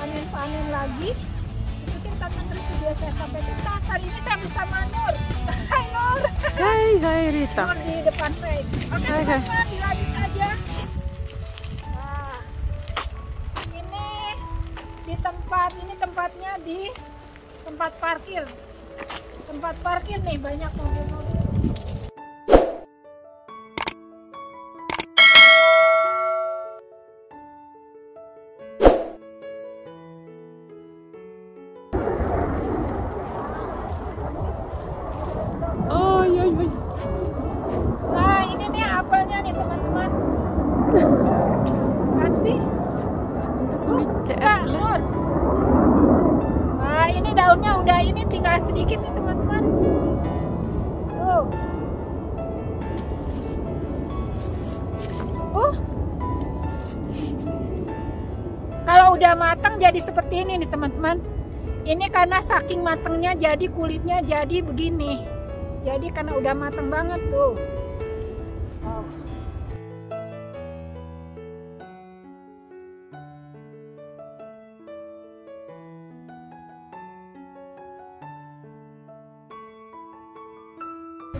panen-panen lagi, ikutin kata terus video saya sampai tuntas. Hari ini saya bersama Nur. Hai Nur. Hai, hai Rita. Nur di depan saya. Oke Hai, hai. teman-teman dilanjut aja. Nah, ini di tempat ini tempatnya di tempat parkir. Tempat parkir nih banyak mobil-mobil. Tinggal sedikit nih teman-teman. Tuh. Uh. Kalau udah matang jadi seperti ini nih teman-teman. Ini karena saking matangnya jadi kulitnya jadi begini. Jadi karena udah matang banget tuh.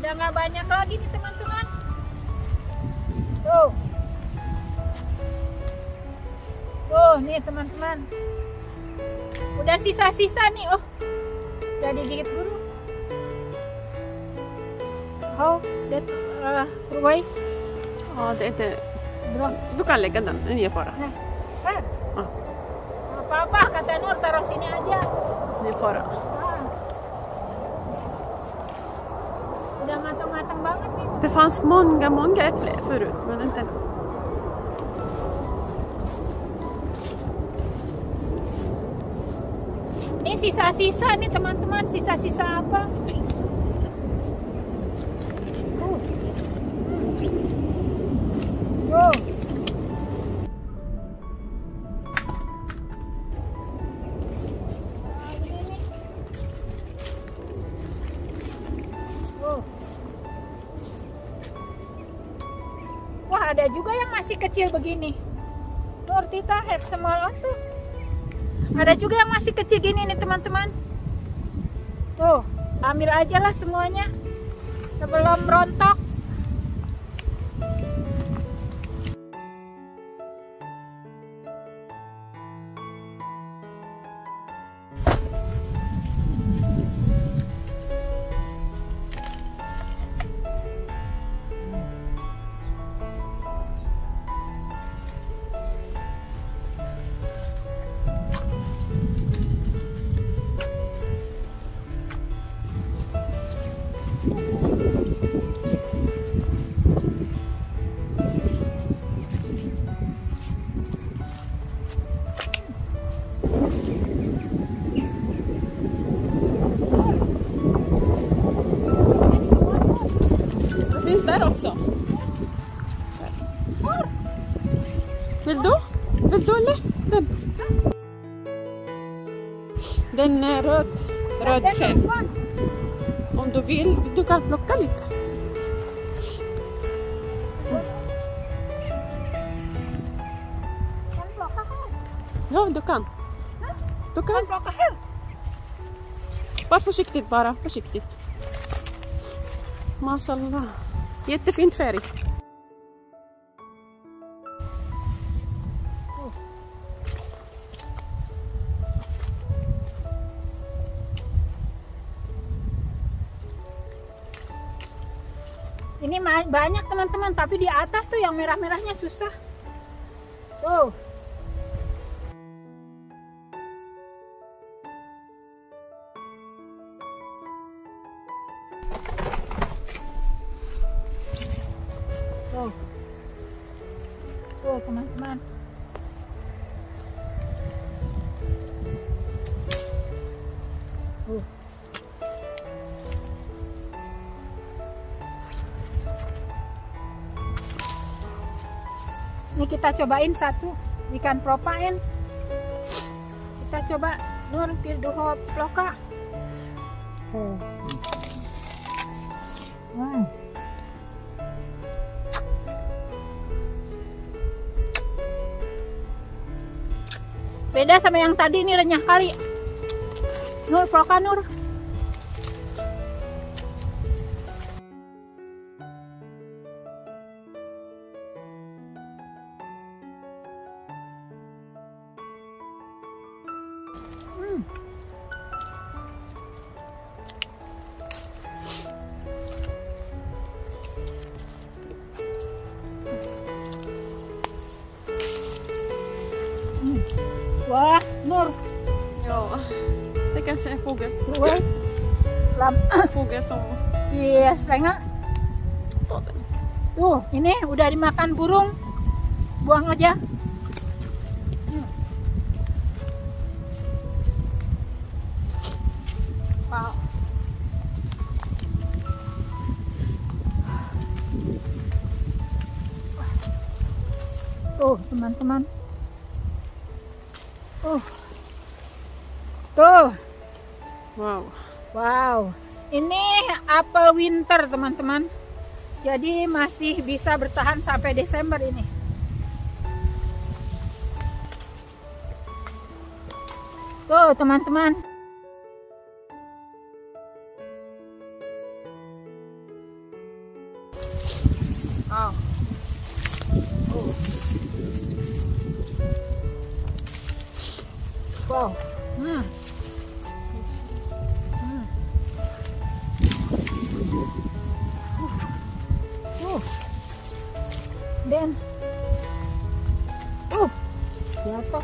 Udah nggak banyak lagi nih teman-teman. Tuh. Tuh nih teman-teman. Udah sisa-sisa nih. Oh. Udah digigit dulu. How that uh, Ruwai? Ja, det är inte... Bro. Du kan lägga den, är ingen fara. Nah, kan? Ah. Apa-apa kata Nur taruh sini aja. Är fara. Ah. Det fanns många, många äpplen förut, men inte nu. Ini sisa-sisa nih teman-teman, sisa-sisa apa? Ada juga yang masih kecil begini. Nur Tita have small also. Ada juga yang masih kecil gini nih teman-teman. Tuh, ambil aja lah semuanya sebelum rontok. Den. Den är röd. Röd själv. Om du vill, du kan plocka lite. Kan plocka här. Ja, du kan. Du Kan plocka. Var försiktigt bara, försiktigt. Mashallah. Jättefint färg. Banyak teman-teman, tapi di atas tuh yang merah-merahnya susah. Tuh. Tuh teman-teman. Ini kita cobain satu ikan propain. Kita coba Nur pir duho ploka. Oh. Hmm. Beda sama yang tadi ini renyah kali. Nur, ploka Nur. Wah, Nur, Ja, det kanske är en fågel. wait. Lam, Fågel som iya, den. Tuh, ini udah dimakan burung. Buang aja. Hmm. Wow. Tuh, teman-teman. Uh. Tuh. Wow. Wow, ini apel winter teman-teman. Jadi masih bisa bertahan sampai Desember ini. Tuh teman-teman.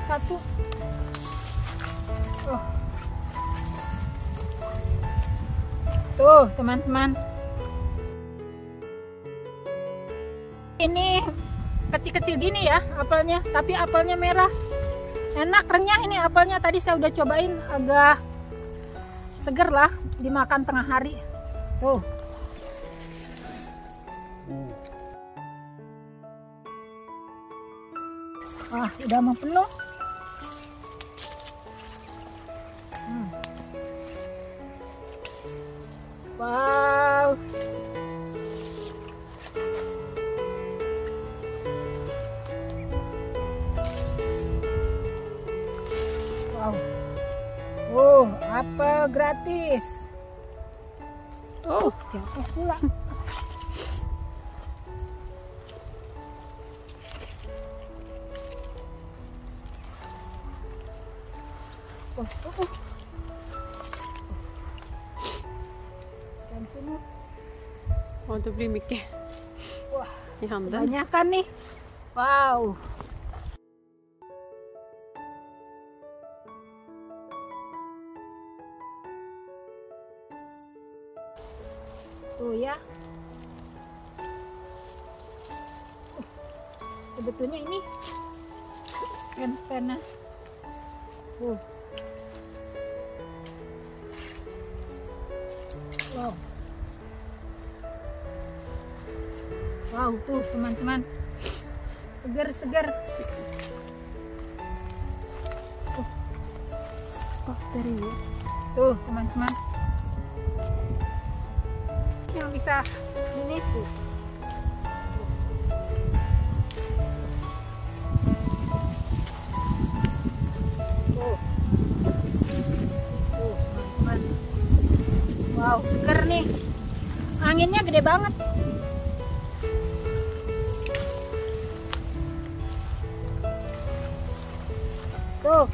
Satu. Oh. Tuh, teman-teman. Ini kecil-kecil gini ya apelnya, tapi apelnya merah. Enak renyah ini apelnya. Tadi saya udah cobain agak seger lah dimakan tengah hari. Tuh. Wah, udah mau penuh. Wow. Wow. Oh, apel gratis. Oh, jatuh pula. Oh, oh, oh. Sini. Ja, det blir mycket Wah, i handen. banyak kan nih. Wow. Tuh ya. Sebetulnya ini kan karena uh. Wow, tuh teman-teman. Segar-segar. Batterier. Tuh, teman-teman. Yang bisa ini tuh. Tuh. Tuh, teman-teman. Wow, seger nih. Anginnya gede banget. Tuh.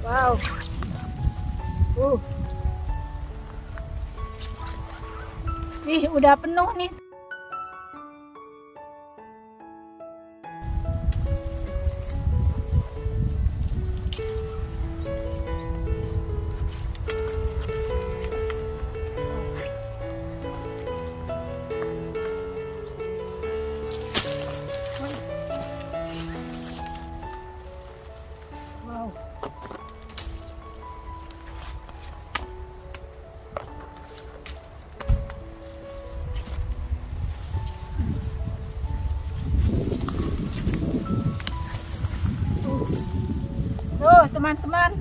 Wow. Uh. Ih, udah penuh nih. Teman-teman.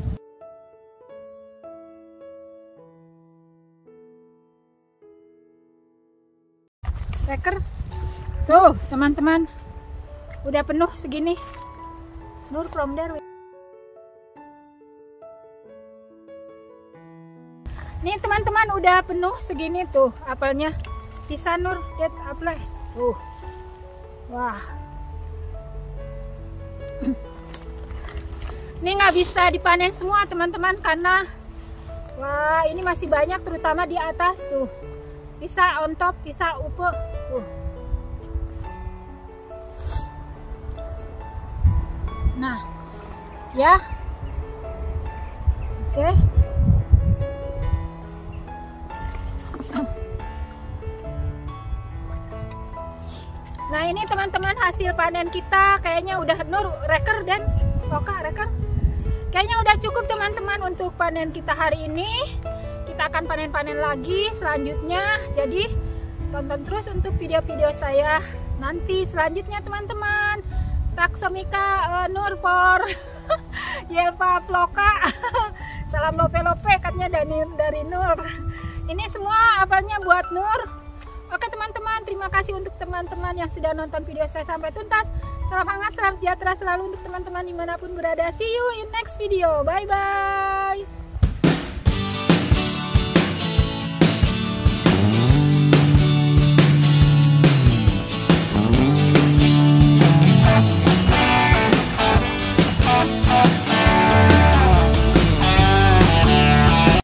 Reker. Tuh, teman-teman. Udah penuh segini. Nur from there. Nih teman-teman udah penuh segini tuh apelnya. Bisa Nur, lihat apel. Tuh. Wah. Ini nggak bisa dipanen semua teman-teman karena wah ini masih banyak terutama di atas tuh. Bisa on top, bisa upe. Tuh. Nah, ya. Oke. Nah ini teman-teman hasil panen kita kayaknya udah nur reker dan oka reker kayaknya udah cukup teman-teman untuk panen kita hari ini. Kita akan panen-panen lagi selanjutnya. Jadi tonton terus untuk video-video saya nanti selanjutnya teman-teman. Taksomika uh, nur por yelpa ploka. Salam lope-lope katanya dari, dari nur. Ini semua apanya buat nur. Oke teman-teman, terima kasih untuk teman-teman yang sudah nonton video saya sampai tuntas. Salam hangat, salam sejahtera selalu untuk teman-teman di mana pun berada. See you in next video. Bye-bye.